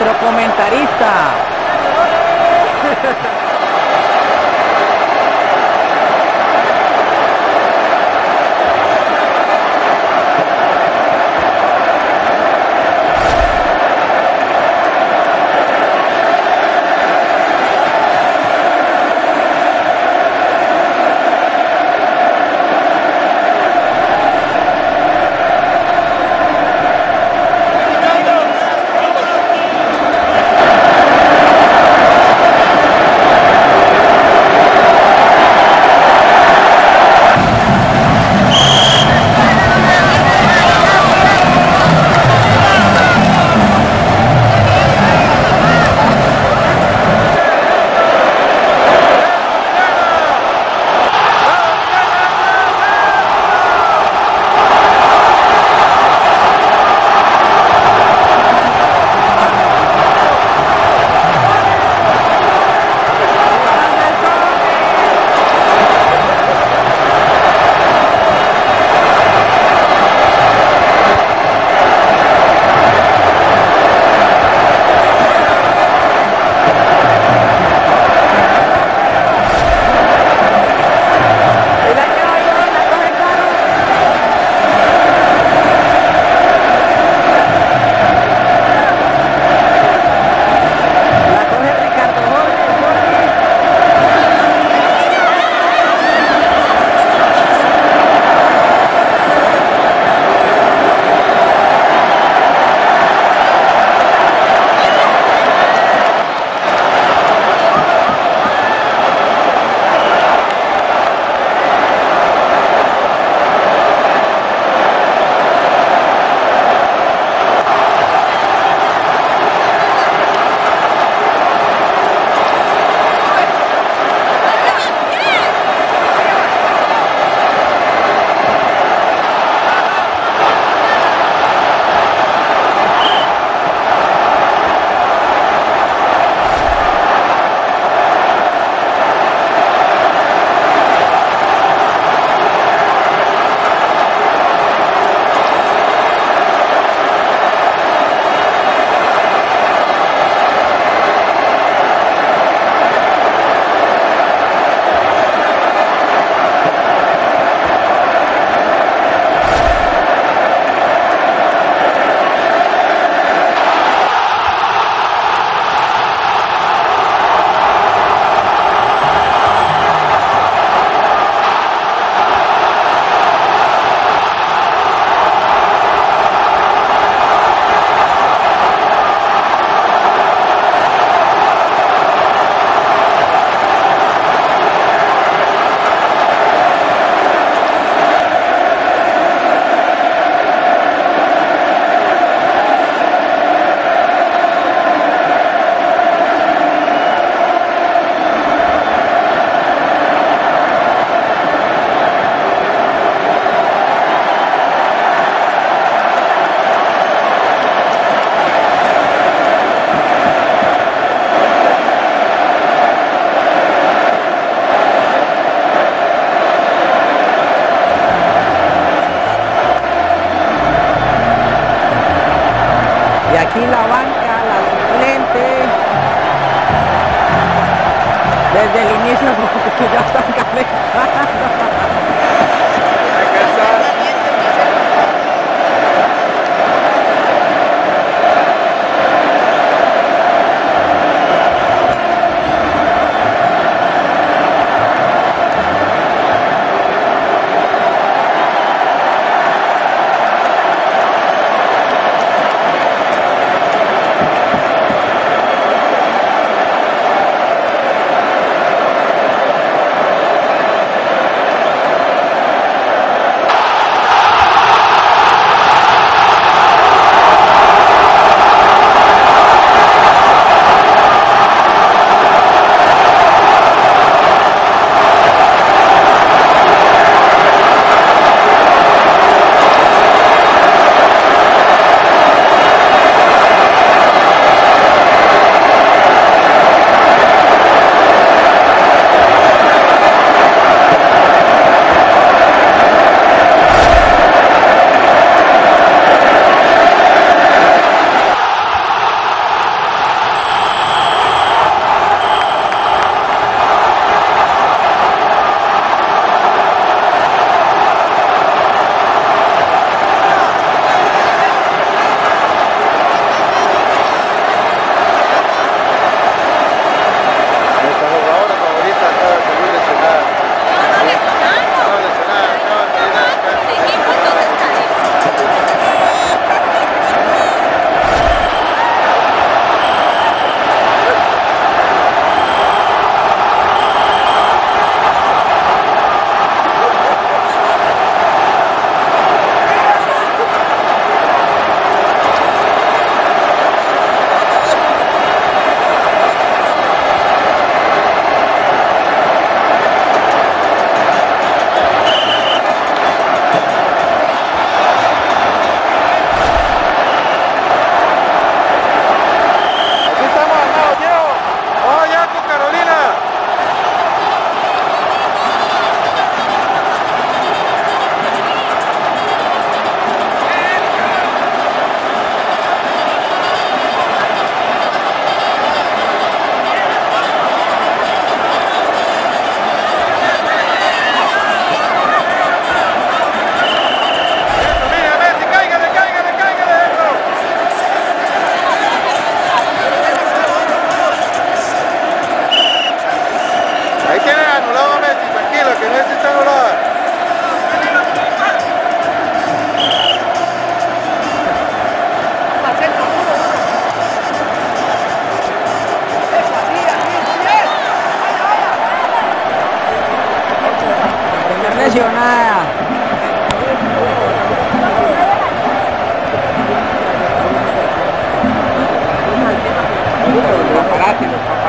Nuestro comentarista. aquí la banca, la suplente. Desde el inicio porque ya están calentando. Que no necesitan orar. Primer lesionada. Paparazzi, los.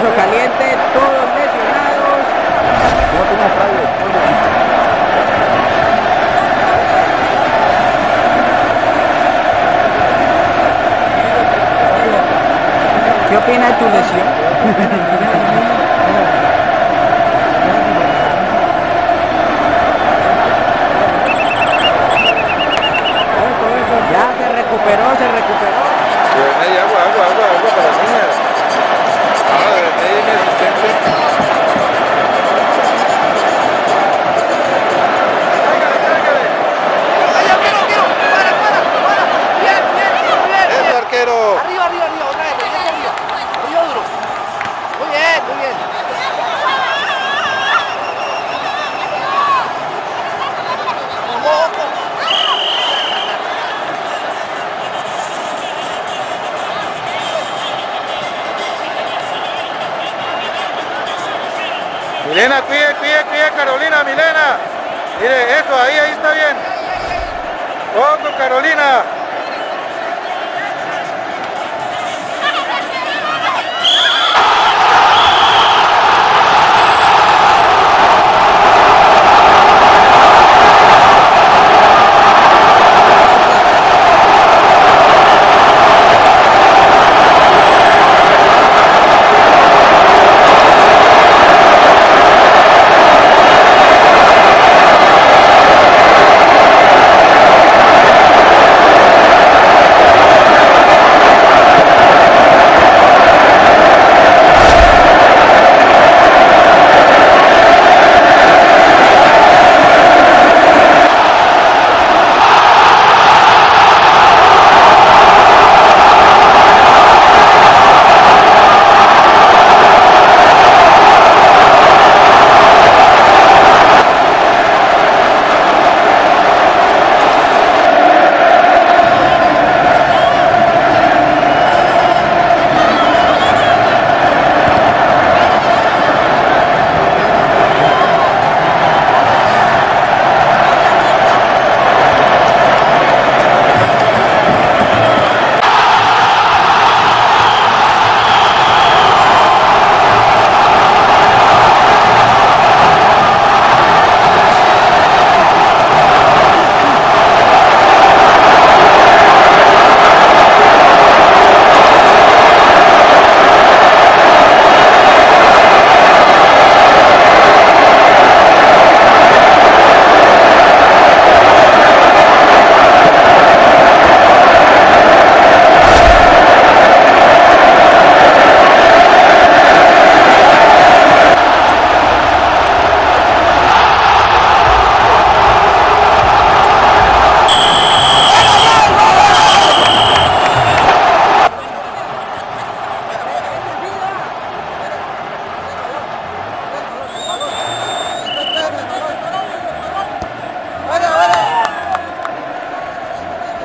Puso caliente, todos lesionados. No. ¿Qué opina de tu lesión? Milena, cuide, cuide, cuide, Carolina, Milena. Mire, eso, ahí, ahí está bien. Ojo, Carolina.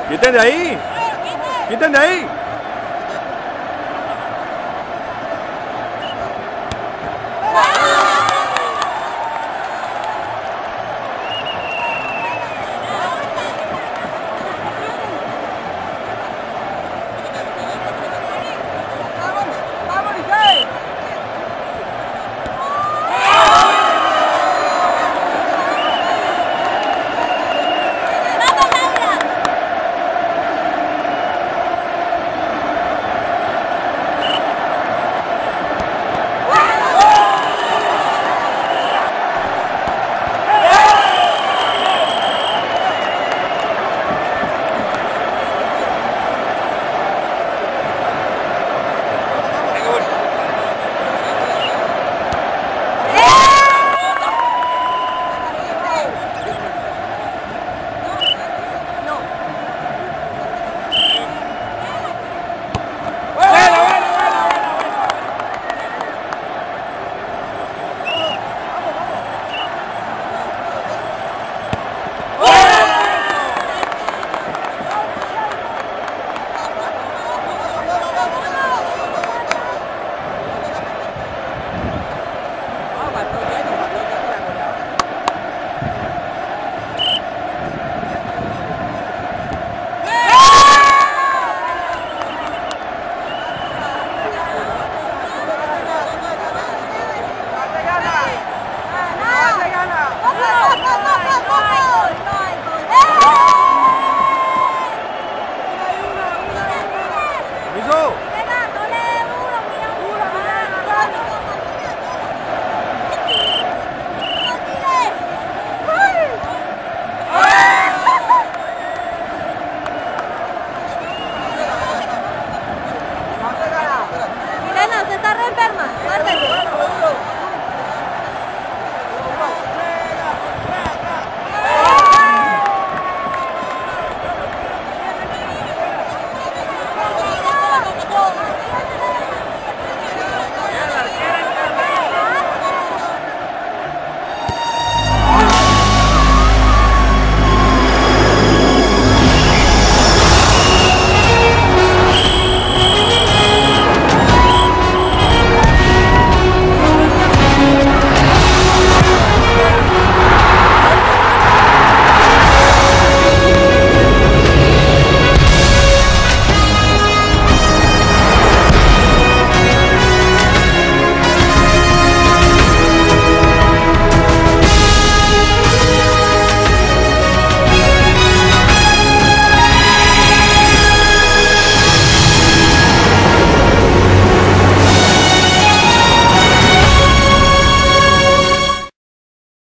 ¡Quiten de ahí! ¡Quiten de ahí! go.